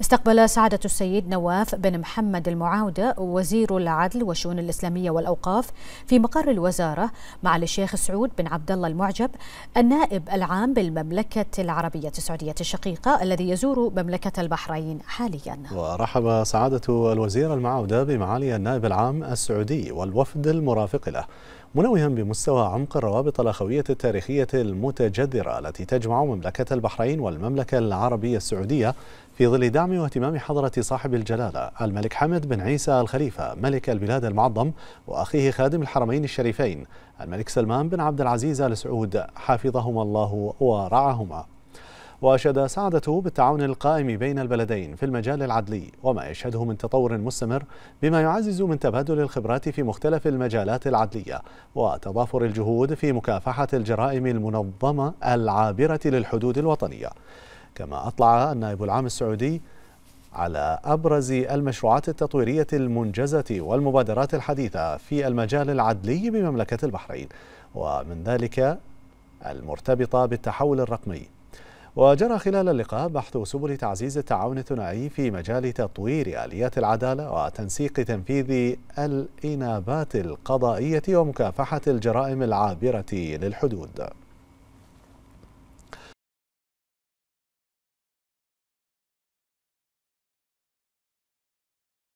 استقبل سعادة السيد نواف بن محمد المعاودة وزير العدل والشؤون الإسلامية والأوقاف في مقر الوزارة مع الشيخ سعود بن عبد الله المعجب النائب العام بالمملكة العربية السعودية الشقيقة الذي يزور مملكة البحرين حاليا. ورحب سعادة الوزير المعاودة بمعالي النائب العام السعودي والوفد المرافق له منوها بمستوى عمق الروابط الأخوية التاريخية المتجذرة التي تجمع مملكة البحرين والمملكة العربية السعودية في ظل دعم واهتمام حضرة صاحب الجلالة الملك حمد بن عيسى الخليفة ملك البلاد المعظم وأخيه خادم الحرمين الشريفين الملك سلمان بن عبد العزيز آل سعود حفظهما الله ورعاهما. وأشاد سعادته بالتعاون القائم بين البلدين في المجال العدلي وما يشهده من تطور مستمر بما يعزز من تبادل الخبرات في مختلف المجالات العدلية وتضافر الجهود في مكافحة الجرائم المنظمة العابرة للحدود الوطنية. كما أطلع النائب العام السعودي على أبرز المشروعات التطويرية المنجزة والمبادرات الحديثة في المجال العدلي بمملكة البحرين ومن ذلك المرتبطة بالتحول الرقمي. وجرى خلال اللقاء بحث سبل تعزيز التعاون الثنائي في مجال تطوير آليات العدالة وتنسيق تنفيذ الإنابات القضائية ومكافحة الجرائم العابرة للحدود.